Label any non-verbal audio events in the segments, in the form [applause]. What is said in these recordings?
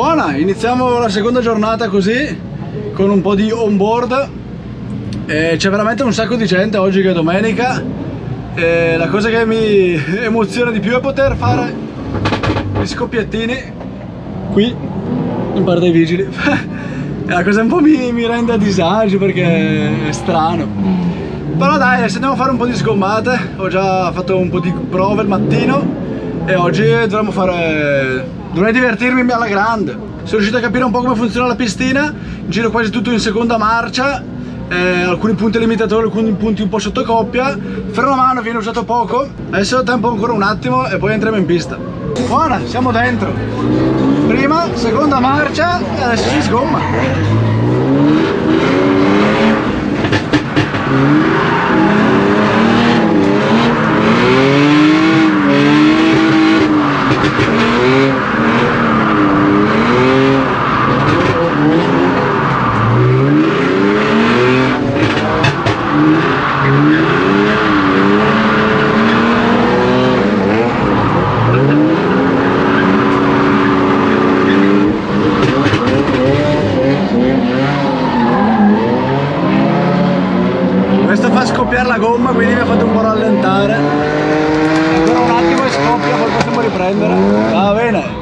Buona, iniziamo la seconda giornata così, con un po' di on-board. Eh, C'è veramente un sacco di gente oggi che è domenica. E la cosa che mi [laughs] emoziona di più è poter fare gli scoppiettini qui, in parte dei vigili. [laughs] La cosa un po' mi, mi rende a disagio perché è strano. Però dai, adesso andiamo a fare un po' di sgommate. Ho già fatto un po' di prove il mattino e oggi dovremmo fare dovrei divertirmi alla grande. Sono riuscito a capire un po' come funziona la pistina giro quasi tutto in seconda marcia eh, alcuni punti limitatori alcuni punti un po' sotto coppia. Freno a mano viene usato poco. Adesso tempo ancora un attimo e poi entriamo in pista. Buona siamo dentro. Prima seconda marcia e adesso si sgomma Questo fa scoppiare la gomma, quindi mi ha fatto un po' rallentare. Ancora un attimo e scoppia, poi possiamo riprendere. Va bene.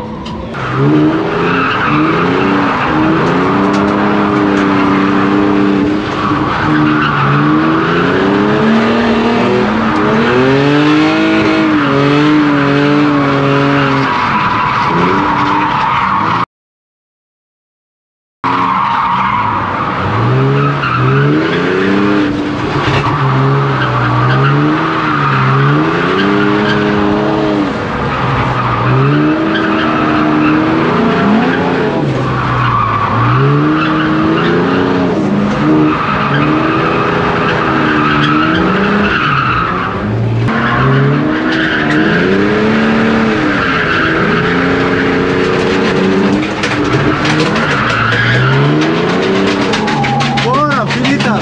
Buona, finita!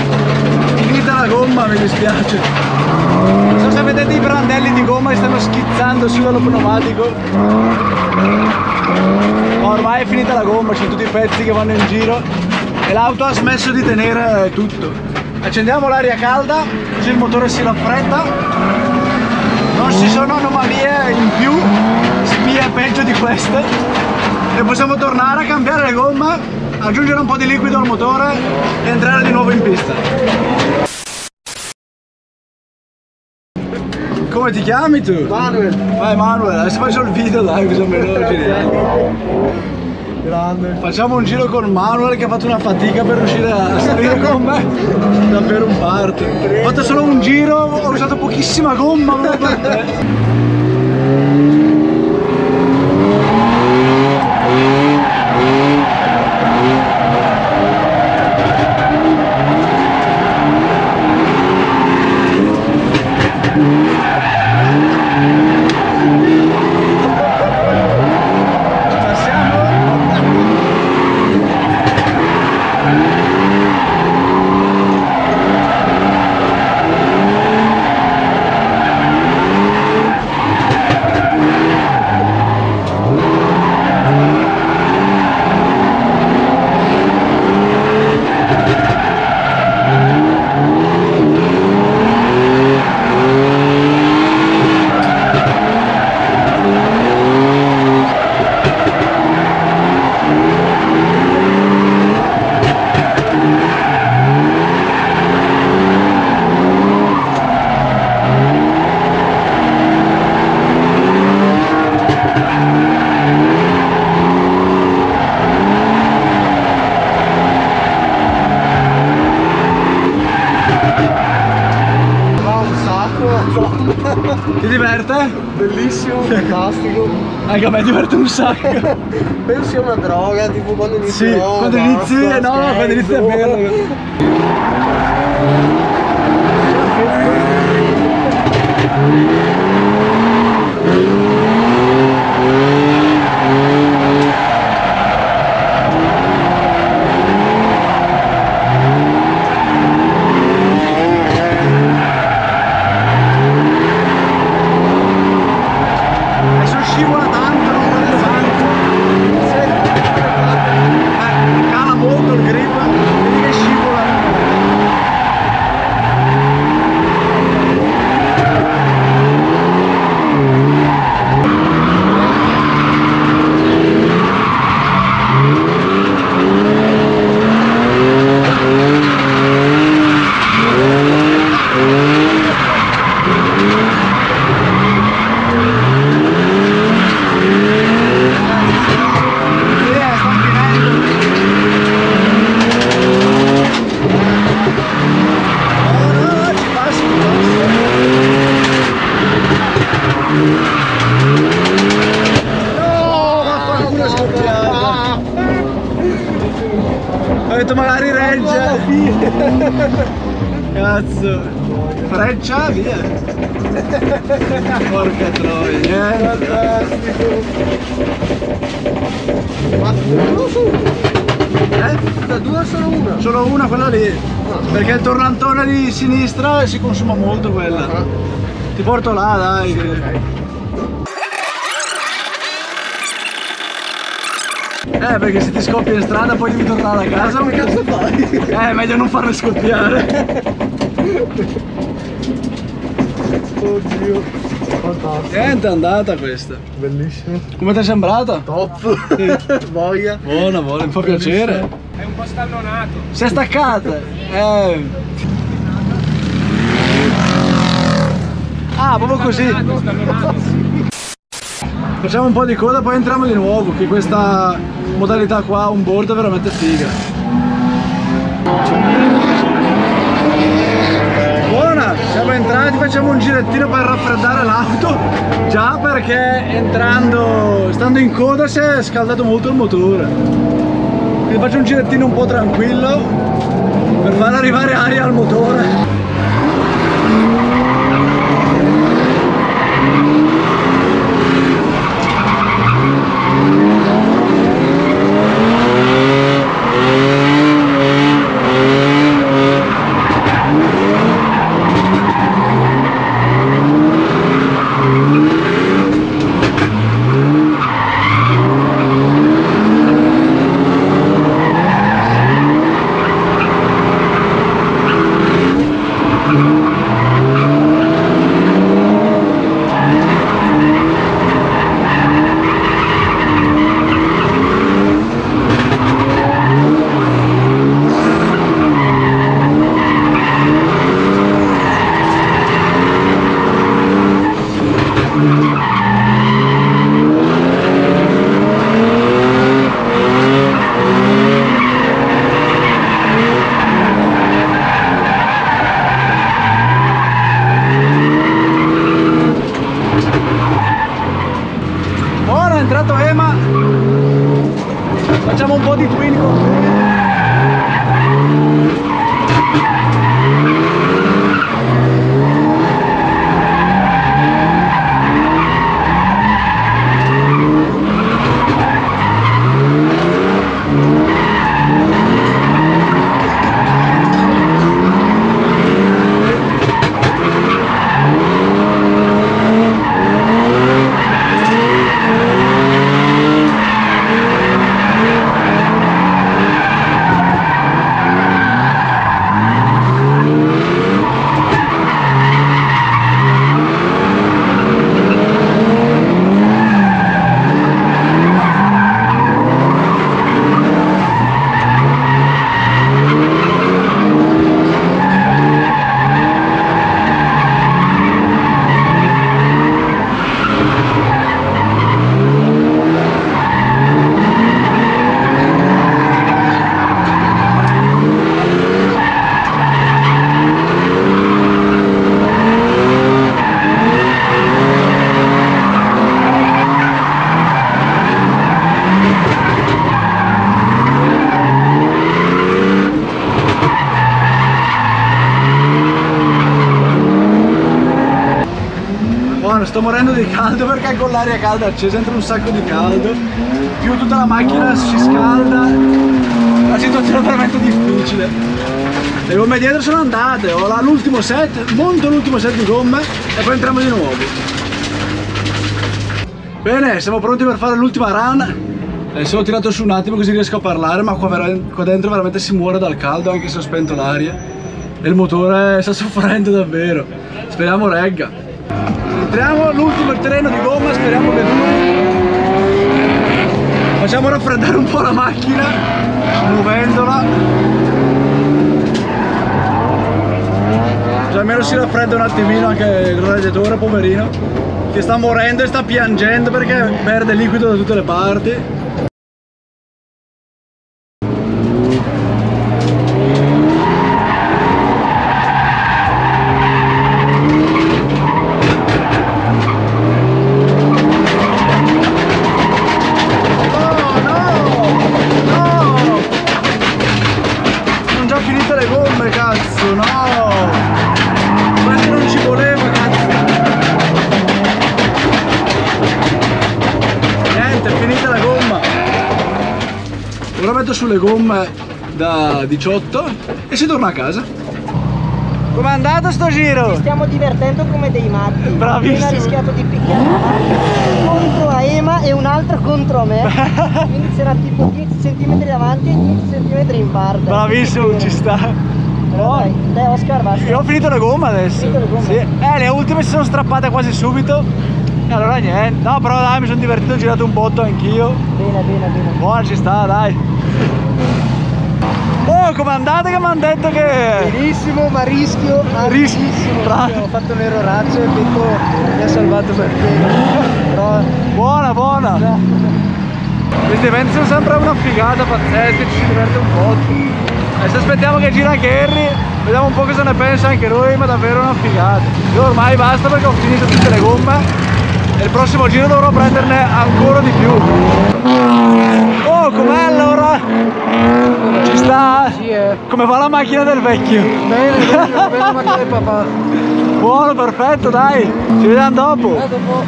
Finita la gomma, mi dispiace. Non so se vedete i brandelli di gomma che stanno schizzando su dallo pneumatico. Ma ormai è finita la gomma, c'è tutti i pezzi che vanno in giro e l'auto ha smesso di tenere tutto. Accendiamo l'aria calda, così il motore si raffredda. Non ci sono anomalie in più, spie peggio di queste. E possiamo tornare a cambiare le gomme, aggiungere un po' di liquido al motore e entrare di nuovo in pista. Come ti chiami tu? Manuel, Vai Manuel, adesso faccio il video dai, così almeno giriamo. Grande. Facciamo un giro con Manuel che ha fatto una fatica per riuscire a salire con me davvero un parto. Ho fatto solo un giro, ho usato pochissima gomma proprio per te. Passiamo? Va un sacco, Ti diverte? bellissimo, fantastico. [laughs] Anche a me diverte un sacco. [laughs] Penso sia una droga, tipo quando inizi Sì, no, quando inizi, no, quando inizi a scherzo. [laughs] Cazzo. Freccia, via. Porca troia, niente. Fantastico. Ma Eh? da due sono una. Solo una quella lì. Perché il tornantone di sinistra si consuma molto quella. Ah. Ti porto là, dai. Eh, perché se ti scoppia in strada poi devi tornare a casa. Come cazzo fai? Eh, è meglio non farle scoppiare. Oddio. Fantastico. Niente, è andata questa. Bellissimo. Come ti è sembrata? Top. [laughs] Voglia. Buona, buona, mi fa piacere. È un po' stallonato. Si è staccata. Eh. Ah, proprio così. Stallonato, stallonato. Facciamo un po' di coda, poi entriamo di nuovo, che questa modalità qua on board è veramente figa. Buona, siamo entrati, facciamo un girettino per raffreddare l'auto, già perché entrando, stando in coda si è scaldato molto il motore. Quindi faccio un girettino un po' tranquillo per far arrivare aria al motore. Caldo perché con l'aria calda accesa entra un sacco di caldo, più tutta la macchina si scalda, la situazione è veramente difficile. Le gomme dietro sono andate, ho l'ultimo set, monto l'ultimo set di gomme e poi entriamo di nuovo. Bene, siamo pronti per fare l'ultima run. Adesso l'ho tirato su un attimo così riesco a parlare, ma qua, qua dentro veramente si muore dal caldo anche se ho spento l'aria. E il motore sta [laughs] soffrendo davvero. Speriamo regga. Entriamo l'ultimo treno di gomma, speriamo che duri. Facciamo raffreddare un po' la macchina, muovendola. Cioè almeno si raffredda un attimino anche il radiatore, poverino. Che sta morendo e sta piangendo perché perde liquido da tutte le parti. Sulle gomme da 18 e si torna a casa. Com'è andato sto giro? Stiamo divertendo come dei matti. Bravissimo. Appena rischiato di picchiare contro a Ema e un altro contro me. Quindi c'era tipo 10 cm davanti e 10 cm in parte. Bravissimo, ci sta. Però dai, dai Oscar, basta. Io ho finito le gomme adesso. Finito le gomme? Sì. Eh, le ultime si sono strappate quasi subito. E allora niente. No, però dai, mi sono divertito, ho girato un botto anch'io. Bene, bene, bene. Buona, ci sta, dai. Oh, com'è andata che mi hanno detto che... Benissimo, ma rischio altissimo. perché Ho fatto un erroraccio e Pecco mi ha salvato per. Però Buona, buona. Questi eventi sono sempre una figata pazzesca, ci si diverte un po'. Adesso aspettiamo che gira Harry, vediamo un po' cosa ne pensa anche lui, ma davvero una figata. Io ormai basta perché ho finito tutte le gomme e il prossimo giro dovrò prenderne ancora di più. Oh, com'è allora? Ci sta? sì, eh. Come va la macchina del vecchio? Bene, bene, la [laughs] macchina del papà. Buono, perfetto, dai. Ci vediamo dopo. A dopo.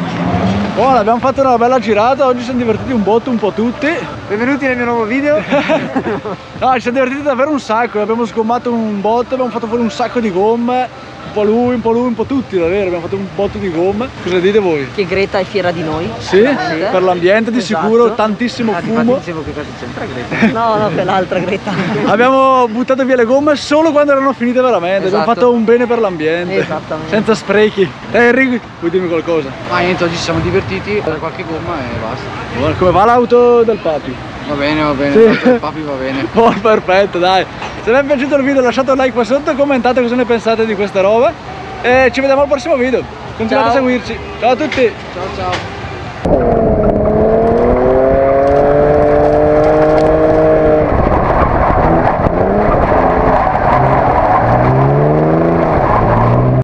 Buono, abbiamo fatto una bella girata, oggi ci siamo divertiti un botto, un po' tutti. Benvenuti nel mio nuovo video. [laughs] No, ci siamo divertiti davvero un sacco, abbiamo sgommato un botto, abbiamo fatto fuori un sacco di gomme, un po' lui, un po' lui, un po' tutti davvero, abbiamo fatto un botto di gomme. Cosa dite voi? Che Greta è fiera di noi. Sì, per l'ambiente di Esatto. sicuro, tantissimo fumo. dicevo che cosa c'entra Greta. [laughs] No, no, quell'altra Greta. Abbiamo buttato via le gomme solo quando erano finite veramente, abbiamo Esatto. fatto un bene per l'ambiente, Esattamente. senza sprechi. Te Henry, vuoi dirmi qualcosa? Ma niente, oggi ci siamo divertiti, qualche gomma e basta. Come va l'auto del papi? Va bene, va bene, Sì. papi va bene. [laughs] Oh, perfetto, dai. Se vi è piaciuto il video lasciate un like qua sotto, commentate cosa ne pensate di questa roba e ci vediamo al prossimo video. Continuate Ciao. a seguirci. Ciao a tutti. Ciao ciao.